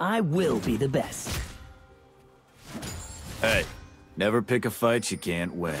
I will be the best. Hey, never pick a fight you can't win.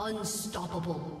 Unstoppable.